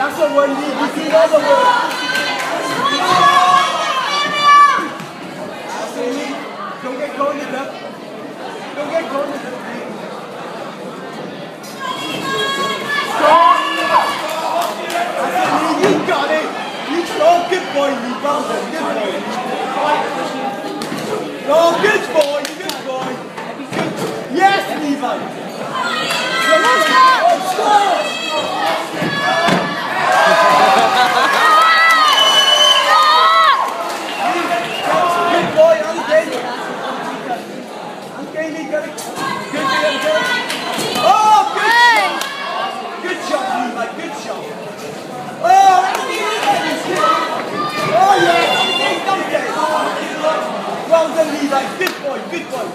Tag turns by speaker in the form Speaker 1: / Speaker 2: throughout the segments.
Speaker 1: That's the one. You see the other one. That's it, Lee. Don't get caught in the depth. Don't get caught in the depth, Lee. That's it, Lee. You got it. You oh, good boy, Lee. Well done. Good boy. Oh, good boy. Good boy. Good. Yes, Levi. Let's go. Good boy, Anke. Anke, Lee, got it. Good, good, good. Oh, good
Speaker 2: Hey!
Speaker 1: shot. Good shot, Levi. Good shot. Oh, that's good. Oh, yes. Anke. Well done, Levi. Good boy, good boy.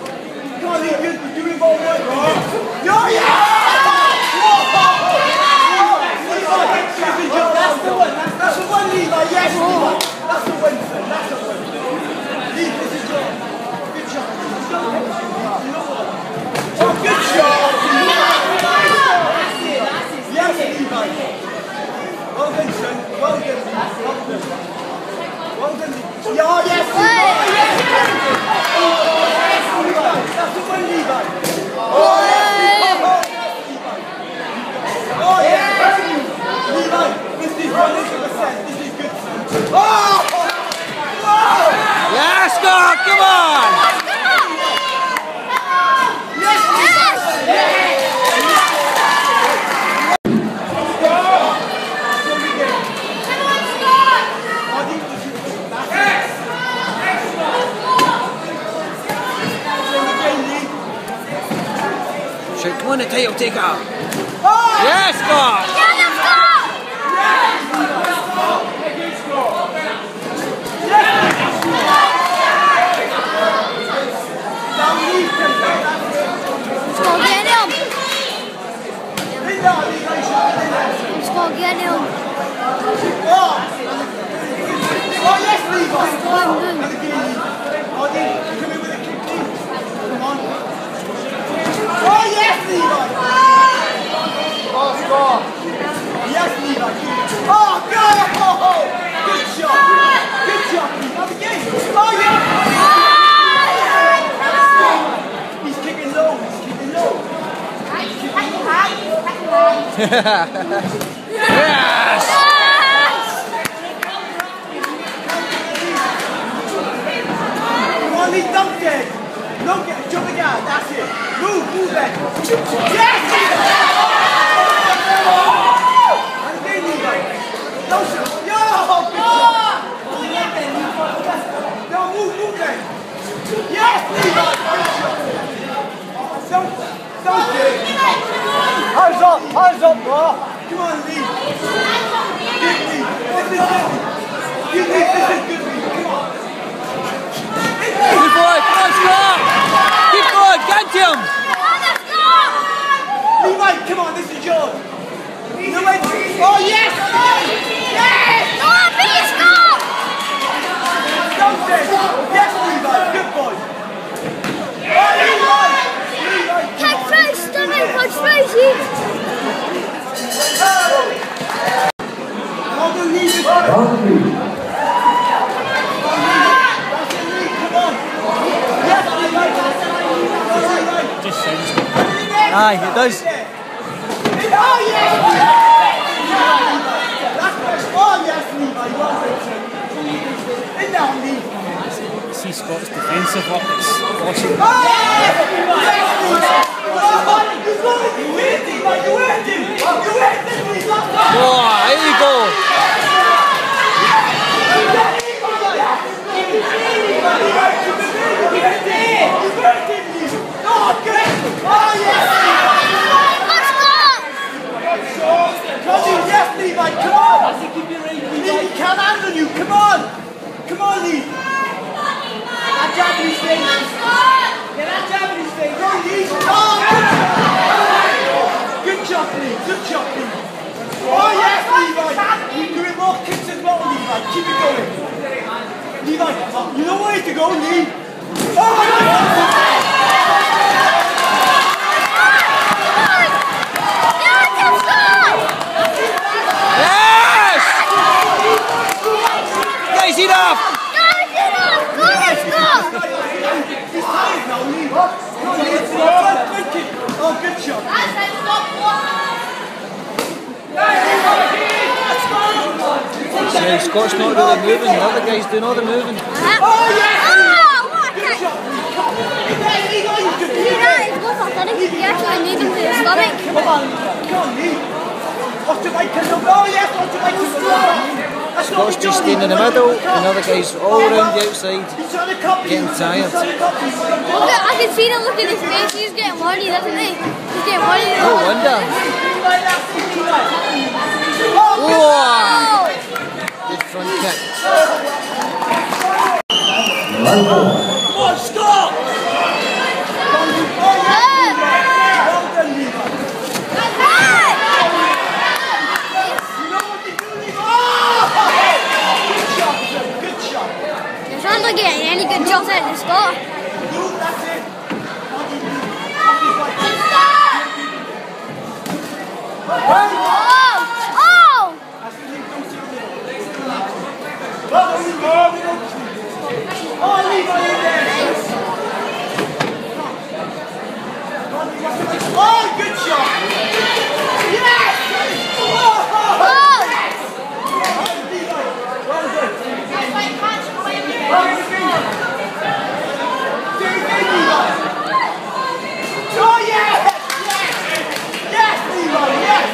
Speaker 1: Come on, Lee, good. You're doing all right. Oh, yeah. That's the one. That's the one, Levi. Yes, Levi. That's the one, son. That's the one. Lee, this is your good shot. Oh, good shot. Yes, Levi. Well done, son. Well done, Lee. Well done. Well Lee. Yes, Levi. Yes, Levi. That's the one, Levi. Oh, yes, Levi. Oh, yes. Levi, this is 100%. This is good, son. Oh! Whoa!
Speaker 3: Yeah, Scott, come on!
Speaker 1: Yes, Levi.
Speaker 3: Shit, come on, the title taker. Yeah, Scott!
Speaker 2: Yeah, let's go! Let's go get him! Let's go get him!
Speaker 1: Oh, yes, Levi.
Speaker 2: Go and do.
Speaker 1: Another game, Levi. Oh, Lee, come in with a kick, Lee. Come on. Oh, yes, Levi. Oh, score. Yes, Levi. Oh, go! Good shot. Good shot, Levi. Have game. Oh, yeah. He's kicking low. He's kicking low.
Speaker 3: Yes!
Speaker 1: Come on, Lee, dunk it. Dunk it. Jump again. That's it. Move, move it. Yes, Levi. No shot. Yo. Yes. Don't, don't. Hands up, bro. Come on, Lee. Good, Lee. This is good, Lee. Come on.
Speaker 3: Good boy, come on, Scott! Keep going, get him!
Speaker 1: Levi, come on, this is yours. No way. Oh, yes! Yes!
Speaker 2: Go on, please go!
Speaker 1: Don't say. Yes, Levi. Good boy. Oh, Levi. Levi.
Speaker 2: Catch face, Danny, catch face, eat!
Speaker 1: The Levi.
Speaker 4: Boundary.
Speaker 1: That's it, Lee. Come on. Yes, Levi. Go, Levi.
Speaker 3: Aye, it does.
Speaker 1: Oh, yes! That's best. Oh, yes, Levi. Well done. In now, Levi.
Speaker 3: See Scott's defensive work, it's awesome.
Speaker 1: Oh, yes! Yes, Levi. Oh, you got it. You hit him, man. You hit him. You hit him, Levi.
Speaker 3: There you go.
Speaker 2: Let's go!
Speaker 1: Come on! On, That Japanese thing. Get that Germany thing. Lee. Oh, good job, Lee. Good job, Lee. Oh, yes, Levi. You're doing more kicks as well, Levi. Keep it going. Levi, you know where to go, Lee. Oh,
Speaker 3: Yes! Guys, enough!
Speaker 1: He's tired now, Lee. Come on, Lee. Good, good kick. Oh, good shot.
Speaker 3: See, Scott's not really oh, moving, the other guy's doing all the moving.
Speaker 1: Oh, yes. Good shot. Yeah, Levi, you good. Come on, come on, Lee. Watch the right hand. Oh, yes, watch the right hand. That's
Speaker 3: Scott's just staying in the middle, and the other guy's all around the outside.
Speaker 1: He's trying to copy you.
Speaker 3: Getting tired.
Speaker 1: He's trying to copy you.
Speaker 2: Look at, I can see him look at his face. He's getting worried, doesn't he? He's getting worried.
Speaker 3: No wonder.
Speaker 1: Levi, that's it, Levi. Oh!
Speaker 2: Oh!
Speaker 3: Front kick.
Speaker 1: Come on, stop! Oh, yes. Well done, Levi.
Speaker 2: Hey!
Speaker 1: You know what to do, Levi. Oh! Good shot, sir. Good shot.
Speaker 2: You're trying to get any good shots out of the spot.
Speaker 1: You, that's it.
Speaker 2: Oh! Oh!
Speaker 1: Oh, Levi, in there. Oh, good shot. Yes! Oh!
Speaker 2: Oh!
Speaker 1: Levi, well done. Do it again, Levi. Oh, yes! Yes! Yes, Levi, yes!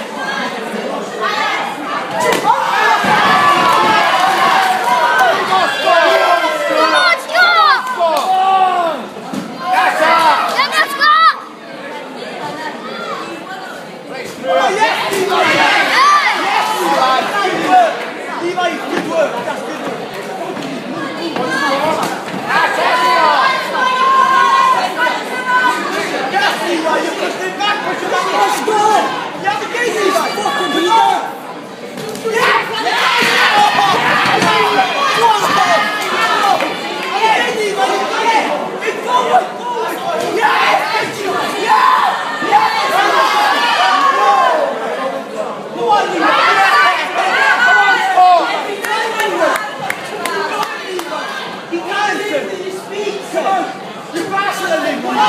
Speaker 2: Come on, Scott! Let me Scott!
Speaker 1: Oh, yes, Levi!
Speaker 2: Hey!
Speaker 1: Yes, Levi! Good work! Levi, good work. That's good work. Yes, Levi, you pushed it back, push it back. Oh, score! You have the game, Levi. Fucking come on! Yes! Yes! Again, Levi, you got it! In forward, forward! Yes! Yes! Yes! Come on, Levi! Come on, score! You can, sir. Come on. You're faster than me. Come on,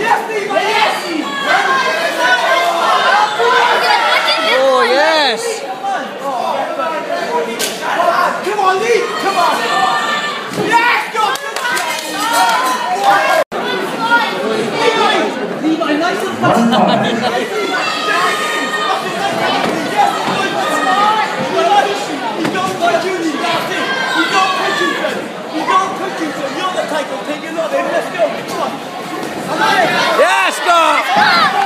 Speaker 1: Yes, Levi. Yes.
Speaker 3: Oh, yes!
Speaker 1: Come on, Lee. Come on. Yes, go. Levi. Levi, nice and fast. You don't like you, Levi. That's it. You don't push him, sir. You don't push him, sir. You're the type of thing. You're not him. Let's go. Come on. Come on.
Speaker 3: Yes, Scott!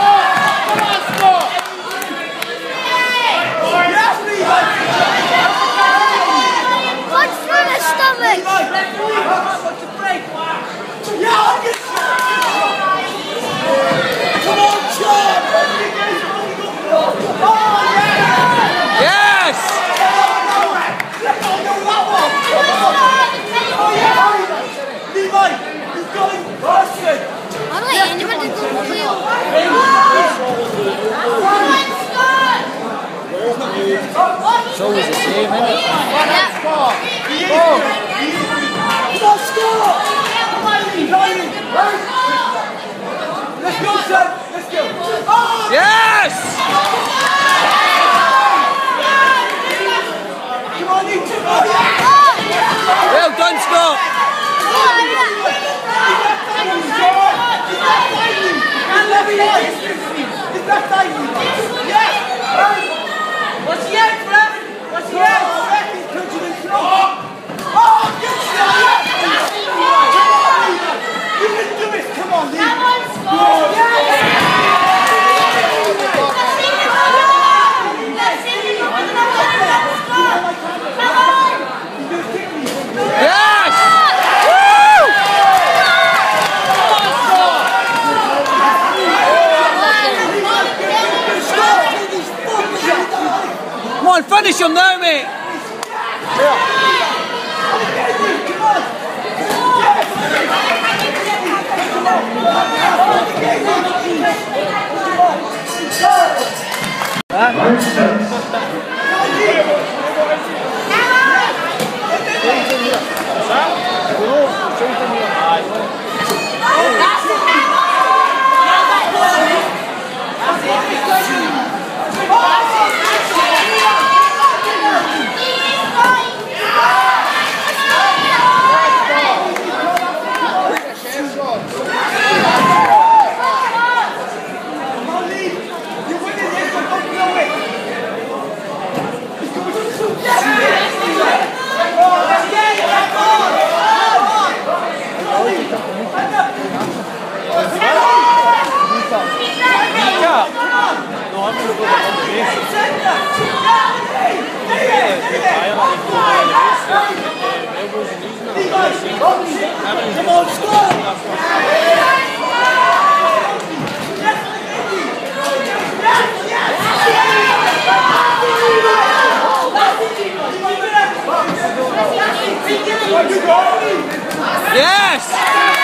Speaker 1: Surely she'll know me. Huh?
Speaker 3: Yes!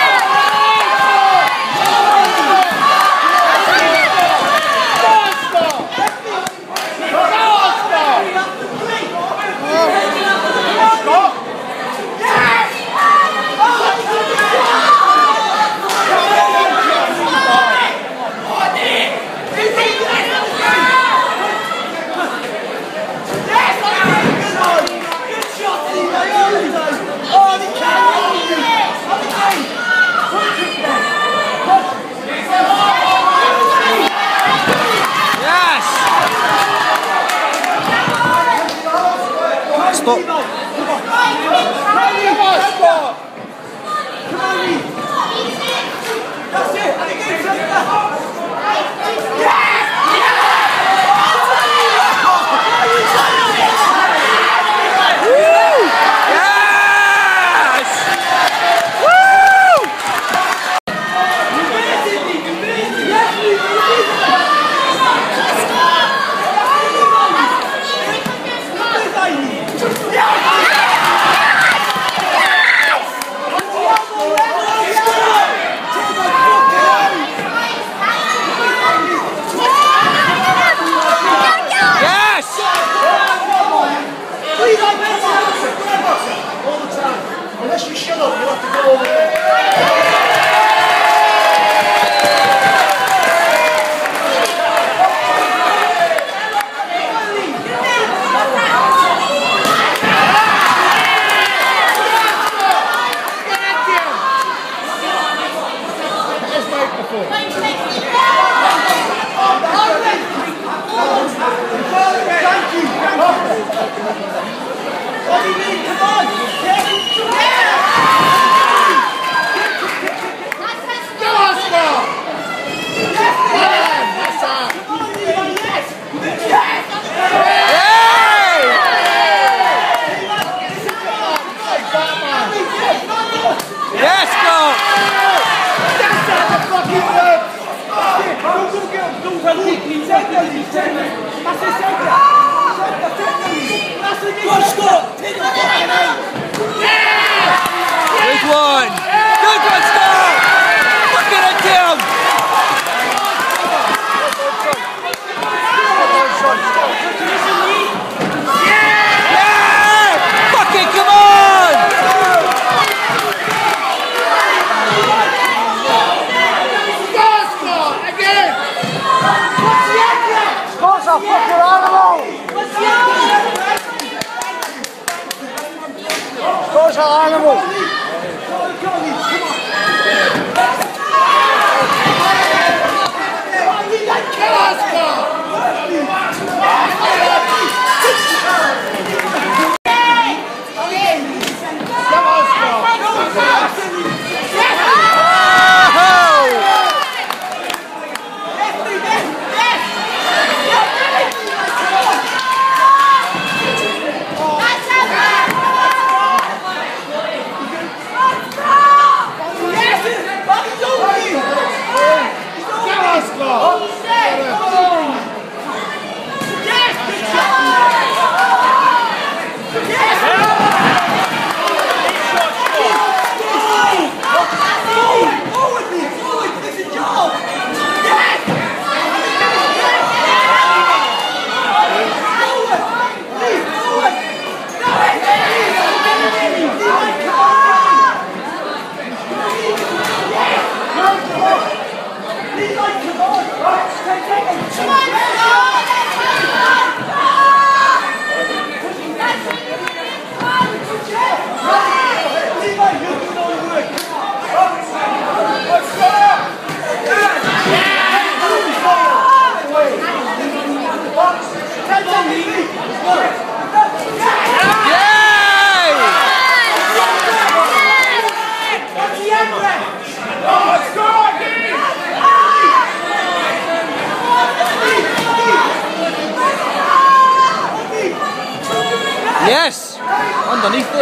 Speaker 1: Animal. Scott's an animal.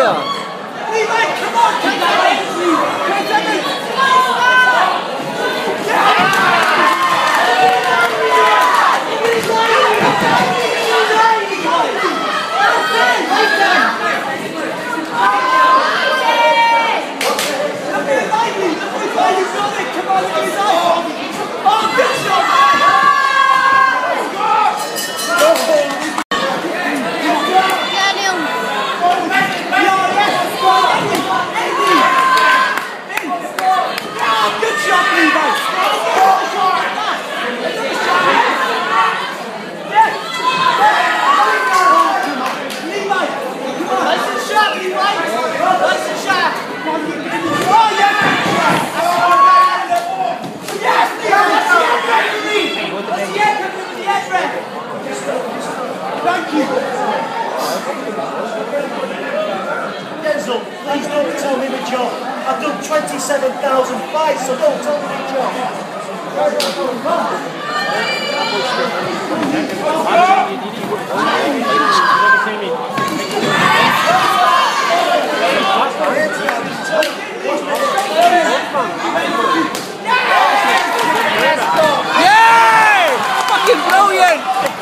Speaker 3: 해요.
Speaker 5: Denzel, please don't tell me the job. I've done 27,000 fights, so don't tell me the job.
Speaker 1: Yeah! Fucking brilliant!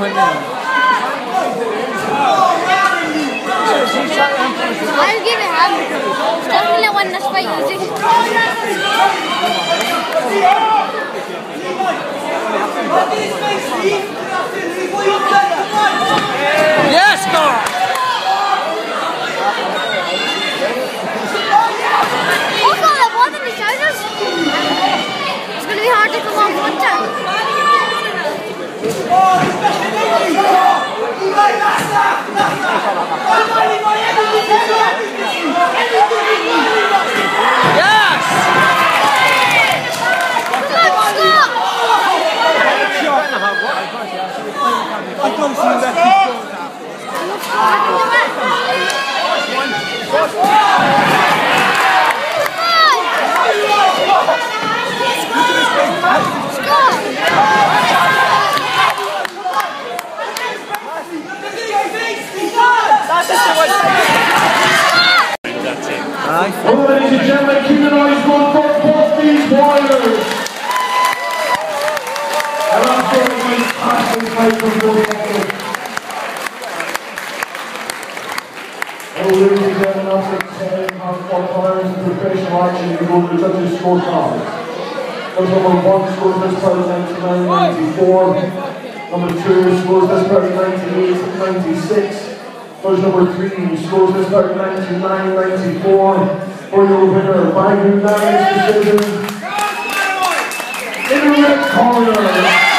Speaker 1: right now.
Speaker 2: I'll give it half. Definitely one that's by using.
Speaker 1: Yes, God!
Speaker 2: Oh, God, I bought the It's going to be hard to come on
Speaker 5: one time. 哥哥！One scores this part 99-94. Number two scores this part 98-96. Judge number three scores this part 99-94. For your winner by unanimous decision. In the red corner.